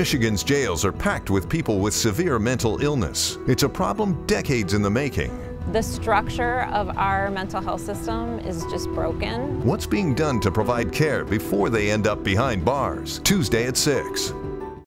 Michigan's jails are packed with people with severe mental illness. It's a problem decades in the making. The structure of our mental health system is just broken. What's being done to provide care before they end up behind bars? Tuesday at 6.